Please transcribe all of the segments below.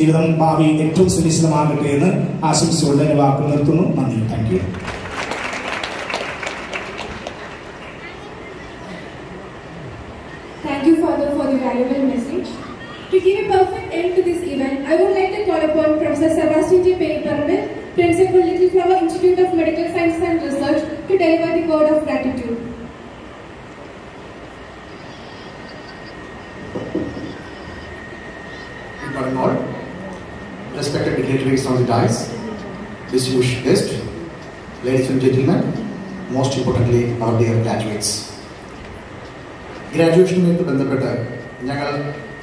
ജീവിതം ഭാവി ഏറ്റവും സുനിശ്ചിതമാകട്ടെ എന്ന് ആശംസിച്ചുകൊണ്ട് എന്റെ വാക്കുകൾ നിർത്തുന്നു നന്ദി thank you Thank you, Father, for the valuable message. To give a perfect end to this event, I would like to call upon Professor Sebastian J. Periparamil, Principal Little Flower Institute of Medical Science and Research, to deliver the word of gratitude. Good morning all. Respected dignitaries on the dais, distinguished guests, ladies and gentlemen, most importantly, our dear graduates. ഗ്രാജുവേഷനുമായിട്ട് ബന്ധപ്പെട്ട് ഞങ്ങൾ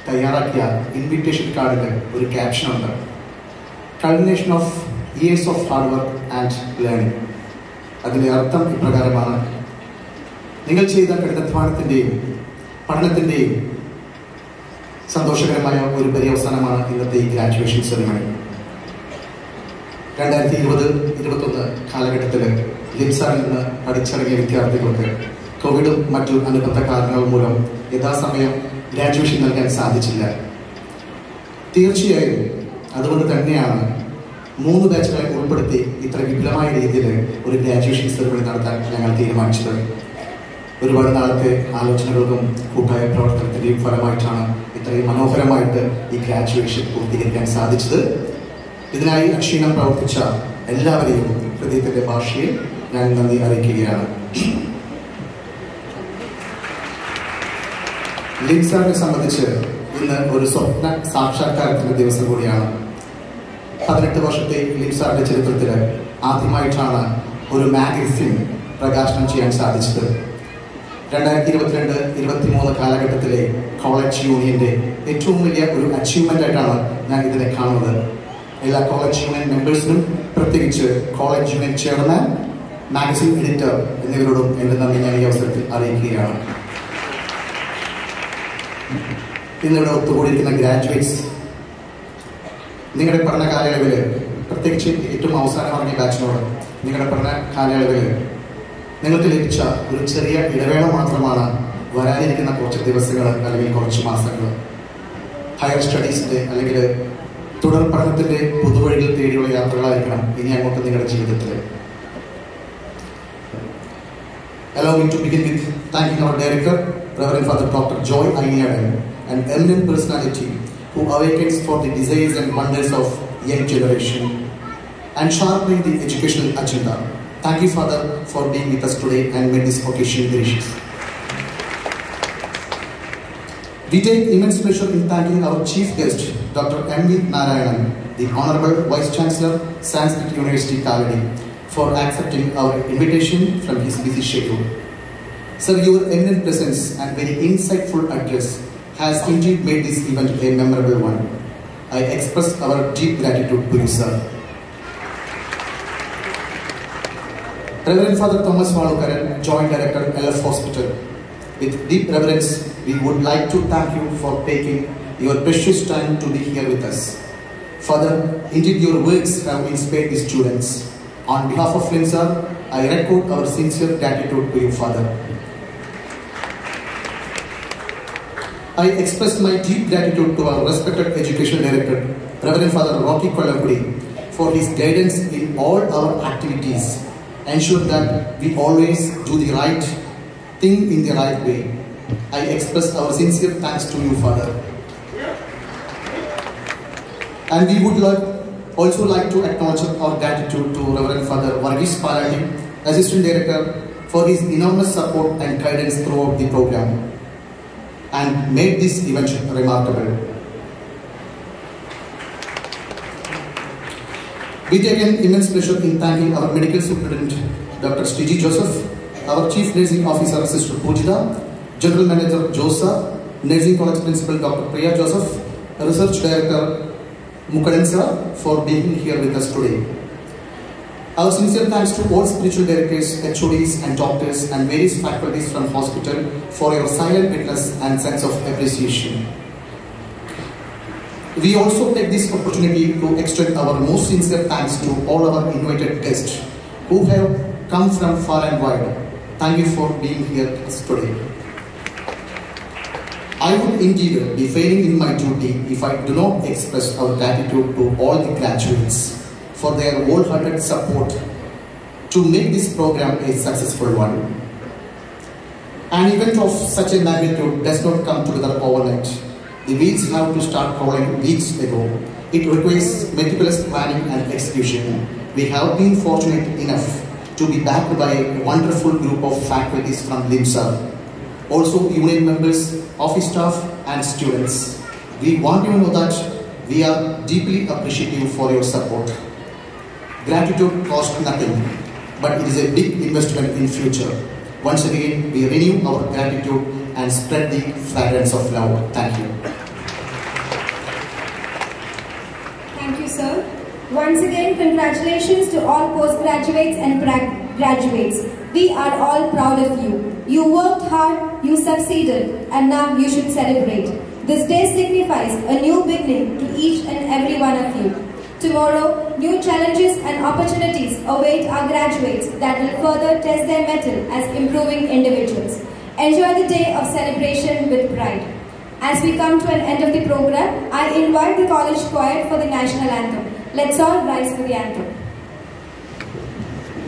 തയ്യാറാക്കിയ invitation കാർഡിന് ഒരു caption ഉണ്ട്. Culmination of years of hard work and learning അതിന്റെ അർത്ഥം ഇപ്രകാരമാണ്. നിങ്ങൾ ചെയ്ത കഠിനാധ്വാനത്തിന്റെയും പഠനത്തിന്റെയും സന്തോഷകരമായ ഒരു പര്യവസാനമാണ് ഇന്നത്തെ ഈ ഗ്രാജുവേഷൻ സെറിമണി രണ്ടായിരത്തി ഇരുപത് ഇരുപത്തൊന്ന് കാലഘട്ടത്തിൽ ലിപ്സാറിൽ നിന്ന് പഠിച്ചിറങ്ങിയ വിദ്യാർത്ഥികൾക്ക് കോവിഡും മറ്റു അനുബന്ധ കാരണങ്ങൾ മൂലം യഥാസമയം ഗ്രാജുവേഷൻ നൽകാൻ സാധിച്ചില്ല. തീർച്ചയായും അതുകൊണ്ട് തന്നെയാണ് മൂന്ന് ബാച്ചുകളെ ഉൾപ്പെടുത്തി ഇത്ര വിപുലമായ രീതിയിൽ ഒരു ഗ്രാജുവേഷൻ സെറിമണി നടത്താൻ ഞങ്ങൾ തീരുമാനിച്ചത്. ഒരുപാട് നാളത്തെ ആലോചനകൾക്കും കൂട്ടായ പ്രവർത്തനത്തിന്റെയും ഫലമായിട്ടാണ് ഇത്രയും മനോഹരമായിട്ട് ഈ ഗ്രാജുവേഷൻ പൂർത്തീകരിക്കാൻ സാധിച്ചത്. ഇതിനായി അക്ഷീണം പ്രവർത്തിച്ച എല്ലാവരെയും ഹൃദയത്തിന്റെ ഭാഷയിൽ ഞാൻ നന്ദി അറിയിക്കുകയാണ്. ലിൻസാറിനെ സംബന്ധിച്ച് ഇന്ന് ഒരു സ്വപ്ന സാക്ഷാത്കാരത്തിന്റെ ദിവസം കൂടിയാണ്. പതിനെട്ട് വർഷത്തെ ലിൻസാറിന്റെ ചരിത്രത്തിൽ ആദ്യമായിട്ടാണ് ഒരു മാഗസിൻ പ്രകാശനം ചെയ്യാൻ സാധിച്ചത്. രണ്ടായിരത്തി ഇരുപത്തിരണ്ട് ഇരുപത്തിമൂന്ന് കാലഘട്ടത്തിലെ കോളേജ് യൂണിയന്റെ ഏറ്റവും വലിയ ഒരു അച്ചീവ്മെന്റ് ആയിട്ടാണ് ഞാൻ ഇതിനെ കാണുന്നത്. എല്ലാ കോളേജ് യൂണിയൻ മെമ്പേഴ്സിനും പ്രത്യേകിച്ച് college union chairman magazine editor എന്നിവരോടും എന്റെ നന്ദി ഞാൻ ഈ അവസരത്തിൽ അറിയിക്കുകയാണ്. ഇന്നിവിടെ ഒത്തുകൂടിയിരിക്കുന്ന ഗ്രാജുവേറ്റ്സ് നിങ്ങളുടെ പഠന കാലയളവിൽ പ്രത്യേകിച്ച് ഏറ്റവും അവസാനം ഇറങ്ങിയ ബാച്ചിനോട് നിങ്ങളുടെ പഠന കാലയളവിൽ നിങ്ങൾക്ക് ലഭിച്ച ഒരു ചെറിയ ഇടവേള മാത്രമാണ് വരാതിരിക്കുന്ന കുറച്ച് ദിവസങ്ങൾ അല്ലെങ്കിൽ കുറച്ച് മാസങ്ങൾ. ഹയർ സ്റ്റഡീസിന്റെ അല്ലെങ്കിൽ തുടർ പഠനത്തിന്റെ പുതുവഴികൾ തേടിയുള്ള യാത്രകളായിരിക്കണം ഇനി അങ്ങോട്ട് നിങ്ങളുടെ ജീവിതത്തിൽ allow it begin with thank you director reverend father doctor Joy Ayyadan and എല്ലിൻ personality who awakens for the desires and wonders of young generation and sharp the educational Thank you, Father, for being with us today and made this occasion gracious. We take immense pleasure in thanking our chief guest, Dr. M. V. Narayanan, the Honorable Vice Chancellor, Sanskrit University, Kaladi, for accepting our invitation from his busy schedule. Sir, your eminent presence and very insightful address has indeed made this event a memorable one. I express our deep gratitude to you, sir. Reverend Father Thomas Valukaran, Joint Director, LF Hospital. With deep reverence, we would like to thank you for taking your precious time to be here with us. Father, indeed your words have inspired the students. On behalf of LIMSAR, I record our sincere gratitude to you, Father. I express my deep gratitude to our respected education director, Reverend Father Rocky Kolapudi, for his guidance in all our activities. Ensure that we always do the right thing in the right way. I express our sincere thanks to you, Father. And we would like, also like to acknowledge our gratitude to Reverend Father Varghese Palati, Assistant Director, for his enormous support and guidance throughout the program and made this event remarkable. We take an immense pleasure in thanking our medical superintendent, Dr. Stigi Joseph, our Chief Nursing Officer, Sister Pujita, General Manager Josa, Nursing College Principal Dr. Priya Joseph, Research Director Mukadensa for being here with us today. Our sincere thanks to all spiritual directors, HODs and doctors and various faculties from hospital for your silent witness and sense of appreciation. We also take this opportunity to extend our most sincere thanks to all our invited guests who have come from far and wide. Thank you for being here today. I would indeed be failing in my duty if I do not express our gratitude to all the graduates for their wholehearted support to make this program a successful one. An event of such a magnitude does not come together overnight. The wheels have to start rolling weeks ago. It requires meticulous planning and execution. We have been fortunate enough to be backed by a wonderful group of faculties from LIMSAR, also union members, office staff and students. We want you to know that we are deeply appreciative for your support. Gratitude costs nothing, but it is a big investment in future. Once again, we renew our gratitude and spread the fragrance of love. Thank you. Thank you, sir. Once again, congratulations to all postgraduates and graduates. We are all proud of you. You worked hard, you succeeded, and now you should celebrate. This day signifies a new beginning to each and every one of you. Tomorrow, new challenges and opportunities await our graduates that will further test their mettle as improving individuals. Enjoy the day of celebration with pride. As we come to an end of the program, I invite the college choir for the national anthem. Let's all rise for the anthem.